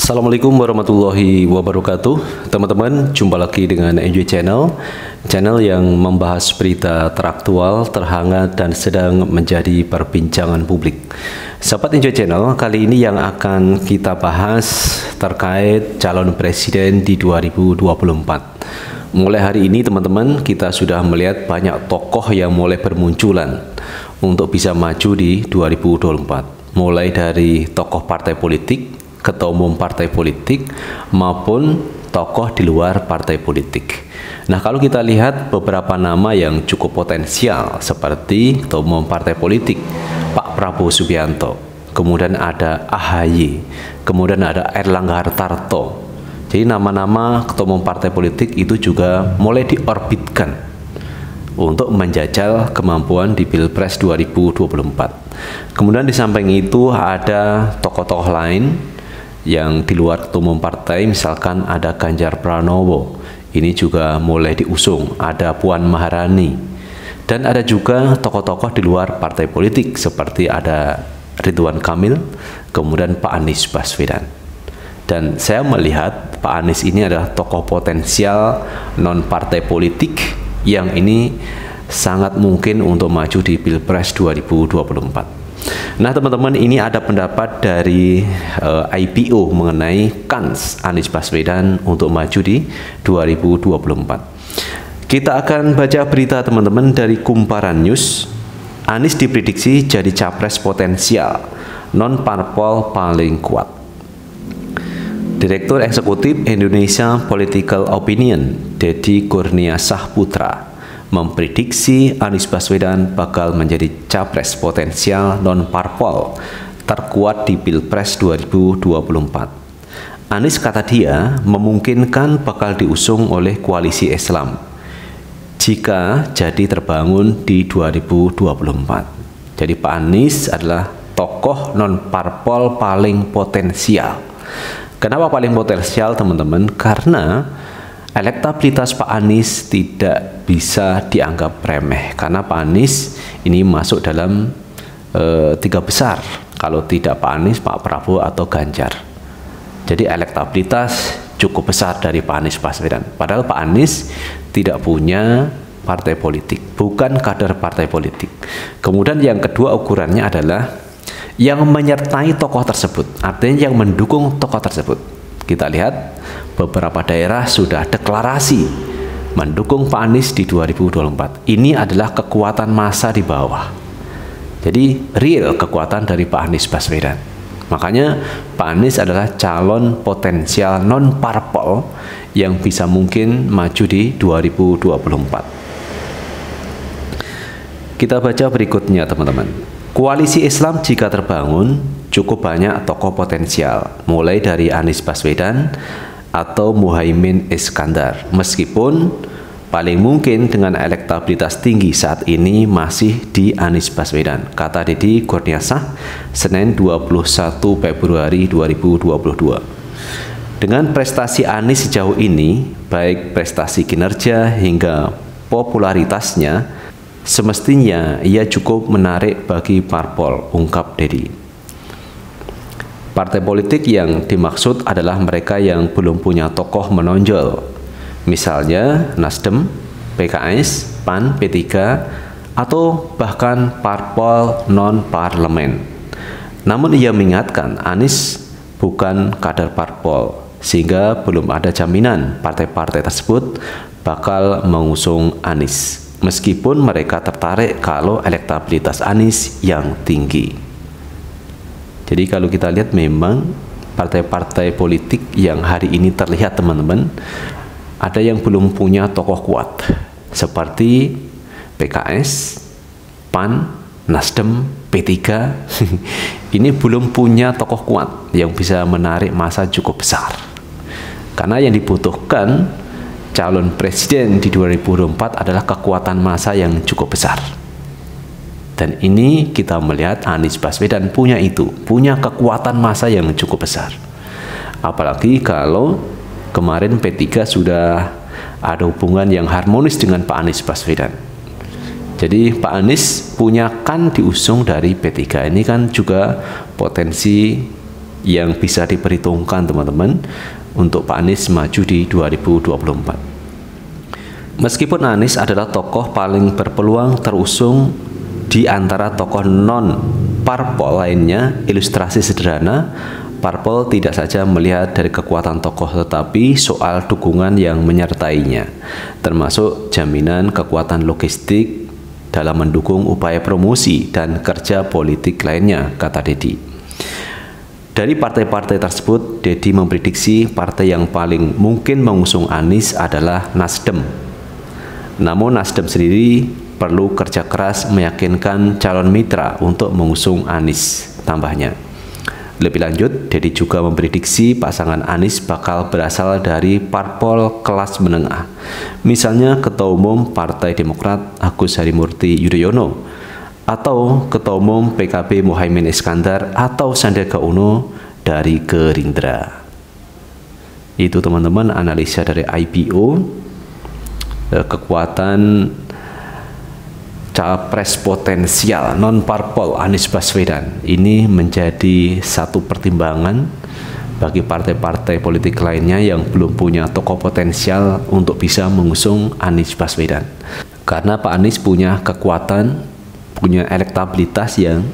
Assalamualaikum warahmatullahi wabarakatuh. Teman-teman, jumpa lagi dengan Enjoy Channel. Channel yang membahas berita teraktual, terhangat, dan sedang menjadi perbincangan publik. Sahabat Enjoy Channel, kali ini yang akan kita bahas terkait calon presiden di 2024 Mulai hari ini teman-teman, kita sudah melihat banyak tokoh yang mulai bermunculan Untuk bisa maju di 2024 Mulai dari tokoh partai politik, ketua umum partai politik maupun tokoh di luar partai politik. Nah, kalau kita lihat beberapa nama yang cukup potensial seperti ketua umum partai politik Pak Prabowo Subianto, kemudian ada AHY, kemudian ada Erlangga Hartarto. Jadi nama-nama ketua umum partai politik itu juga mulai diorbitkan untuk menjajal kemampuan di Pilpres 2024. Kemudian di samping itu ada tokoh-tokoh lain yang di luar ketua umum partai misalkan ada Ganjar Pranowo. Ini juga mulai diusung. Ada Puan Maharani. Dan ada juga tokoh-tokoh di luar partai politik seperti ada Ridwan Kamil kemudian Pak Anies Baswedan. Dan saya melihat Pak Anies ini adalah tokoh potensial non partai politik yang ini sangat mungkin untuk maju di Pilpres 2024 Nah teman-teman ini ada pendapat dari uh, eh, IPO mengenai kans Anies Baswedan untuk maju di 2024. Kita akan baca berita teman-teman dari Kumparan News. Anies diprediksi jadi capres potensial non parpol paling kuat. Direktur Eksekutif Indonesia Political Opinion, Dedi Kurnia Sahputra, memprediksi Anies Baswedan bakal menjadi capres potensial non-parpol terkuat di Pilpres 2024. Anies kata dia memungkinkan bakal diusung oleh koalisi Islam jika jadi terbangun di 2024. Jadi Pak Anies adalah tokoh non-parpol paling potensial. Kenapa paling potensial teman-teman? Karena elektabilitas Pak Anies tidak bisa dianggap remeh karena Pak Anies ini masuk dalam e, tiga besar kalau tidak Pak Anies, Pak Prabowo atau Ganjar. Jadi elektabilitas cukup besar dari Pak Anies Baswedan. Padahal Pak Anies tidak punya partai politik, bukan kader partai politik. Kemudian yang kedua ukurannya adalah yang menyertai tokoh tersebut, artinya yang mendukung tokoh tersebut. Kita lihat beberapa daerah sudah deklarasi mendukung Pak Anies di 2024. Ini adalah kekuatan massa di bawah. Jadi real kekuatan dari Pak Anies Baswedan. Makanya Pak Anies adalah calon potensial non parpol yang bisa mungkin maju di 2024. Kita baca berikutnya teman-teman. Koalisi Islam jika terbangun cukup banyak tokoh potensial, mulai dari Anies Baswedan, atau Muhaimin Iskandar. Meskipun paling mungkin dengan elektabilitas tinggi saat ini masih di Anies Baswedan. Kata Deddy Kurniasah Senin 21 Februari 2022 dengan prestasi Anies sejauh ini baik prestasi kinerja hingga popularitasnya semestinya ia cukup menarik bagi parpol ungkap Deddy Partai politik yang dimaksud adalah mereka yang belum punya tokoh menonjol, misalnya Nasdem, PKS, PAN, P3, atau bahkan parpol non-parlemen. Namun ia mengingatkan Anies bukan kader parpol, sehingga belum ada jaminan partai-partai tersebut bakal mengusung Anies, meskipun mereka tertarik kalau elektabilitas Anies yang tinggi. Jadi kalau kita lihat memang partai-partai politik yang hari ini terlihat teman-teman ada yang belum punya tokoh kuat seperti PKS, PAN, Nasdem, P3 ini belum punya tokoh kuat yang bisa menarik masa cukup besar. Karena yang dibutuhkan calon presiden di 2024 adalah kekuatan masa yang cukup besar. Dan ini kita melihat Anies Baswedan punya itu, punya kekuatan masa yang cukup besar. Apalagi kalau kemarin P3 sudah ada hubungan yang harmonis dengan Pak Anies Baswedan. Jadi Pak Anies punya kan diusung dari P3 ini kan juga potensi yang bisa diperhitungkan teman-teman untuk Pak Anies maju di 2024. Meskipun Anies adalah tokoh paling berpeluang terusung di antara tokoh non parpol lainnya, ilustrasi sederhana, parpol tidak saja melihat dari kekuatan tokoh tetapi soal dukungan yang menyertainya, termasuk jaminan kekuatan logistik dalam mendukung upaya promosi dan kerja politik lainnya, kata Dedi. Dari partai-partai tersebut, Dedi memprediksi partai yang paling mungkin mengusung Anies adalah Nasdem. Namun Nasdem sendiri perlu kerja keras meyakinkan calon mitra untuk mengusung Anies, tambahnya. Lebih lanjut, Dedi juga memprediksi pasangan Anies bakal berasal dari parpol kelas menengah. Misalnya Ketua Umum Partai Demokrat Agus Harimurti Yudhoyono atau Ketua Umum PKB Muhaimin Iskandar atau Sandiaga Uno dari Gerindra. Itu teman-teman analisa dari IPO eh, kekuatan capres potensial non parpol Anies Baswedan. Ini menjadi satu pertimbangan bagi partai-partai politik lainnya yang belum punya tokoh potensial untuk bisa mengusung Anies Baswedan. Karena Pak Anies punya kekuatan punya elektabilitas yang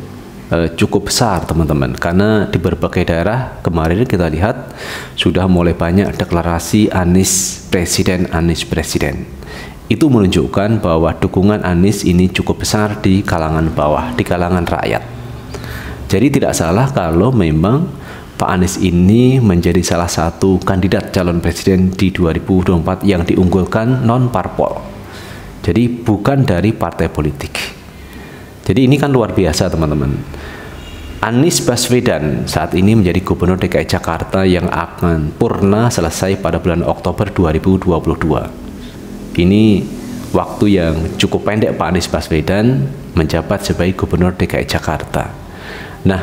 uh, cukup besar teman-teman. Karena di berbagai daerah kemarin kita lihat sudah mulai banyak deklarasi Anies Presiden Anies Presiden itu menunjukkan bahwa dukungan Anies ini cukup besar di kalangan bawah di kalangan rakyat jadi tidak salah kalau memang Pak Anies ini menjadi salah satu kandidat calon presiden di 2024 yang diunggulkan non parpol jadi bukan dari partai politik jadi ini kan luar biasa teman-teman. Anies Baswedan saat ini menjadi gubernur DKI Jakarta yang akan purna selesai pada bulan Oktober 2022. Ini waktu yang cukup pendek Pak Anies Baswedan menjabat sebagai gubernur DKI Jakarta. Nah,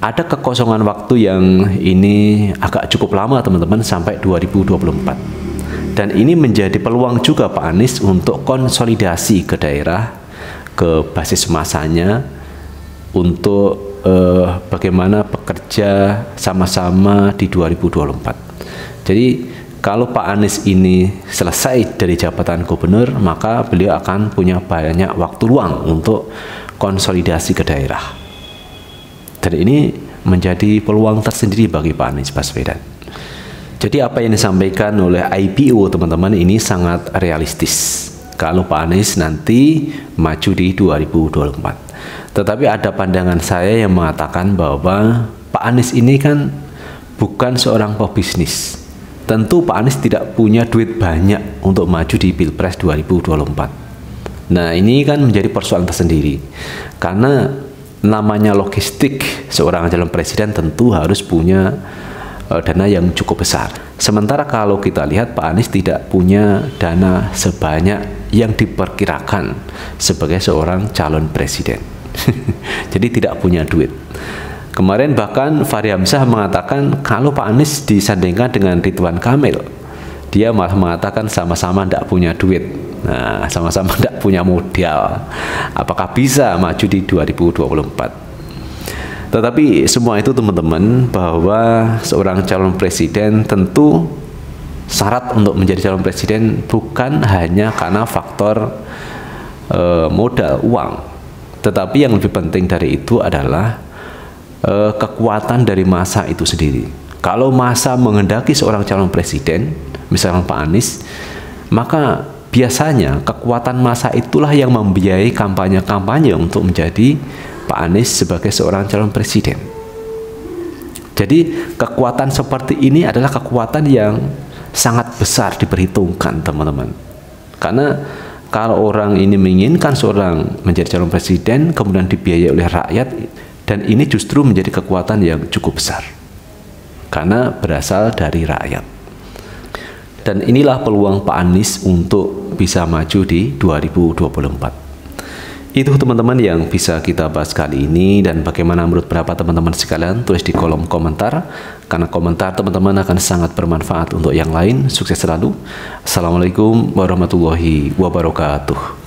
ada kekosongan waktu yang ini agak cukup lama teman-teman sampai 2024. Dan ini menjadi peluang juga Pak Anies untuk konsolidasi ke daerah ke basis masanya untuk uh, bagaimana bekerja sama-sama di 2024. Jadi kalau Pak Anies ini selesai dari jabatan gubernur, maka beliau akan punya banyak waktu luang untuk konsolidasi ke daerah. Dan ini menjadi peluang tersendiri bagi Pak Anies Baswedan. Jadi apa yang disampaikan oleh IPO teman-teman ini sangat realistis kalau Pak Anies nanti maju di 2024. Tetapi ada pandangan saya yang mengatakan bahwa Pak Anies ini kan bukan seorang pebisnis. Tentu Pak Anies tidak punya duit banyak untuk maju di Pilpres 2024. Nah ini kan menjadi persoalan tersendiri. Karena namanya logistik seorang calon presiden tentu harus punya uh, dana yang cukup besar. Sementara kalau kita lihat Pak Anies tidak punya dana sebanyak yang diperkirakan sebagai seorang calon presiden. Jadi tidak punya duit. Kemarin bahkan Fahri Hamzah mengatakan kalau Pak Anies disandingkan dengan Ridwan Kamil, dia malah mengatakan sama-sama tidak punya duit. Nah, sama-sama tidak punya modal. Apakah bisa maju di 2024? Tetapi semua itu teman-teman bahwa seorang calon presiden tentu syarat untuk menjadi calon presiden bukan hanya karena faktor e, modal uang, tetapi yang lebih penting dari itu adalah e, kekuatan dari masa itu sendiri. Kalau masa menghendaki seorang calon presiden, misalnya Pak Anies, maka biasanya kekuatan masa itulah yang membiayai kampanye-kampanye untuk menjadi Pak Anies sebagai seorang calon presiden. Jadi kekuatan seperti ini adalah kekuatan yang sangat besar diperhitungkan teman-teman karena kalau orang ini menginginkan seorang menjadi calon presiden kemudian dibiayai oleh rakyat dan ini justru menjadi kekuatan yang cukup besar karena berasal dari rakyat dan inilah peluang Pak Anies untuk bisa maju di 2024 itu teman-teman yang bisa kita bahas kali ini dan bagaimana menurut berapa teman-teman sekalian tulis di kolom komentar karena komentar teman-teman akan sangat bermanfaat untuk yang lain. Sukses selalu. Assalamualaikum warahmatullahi wabarakatuh.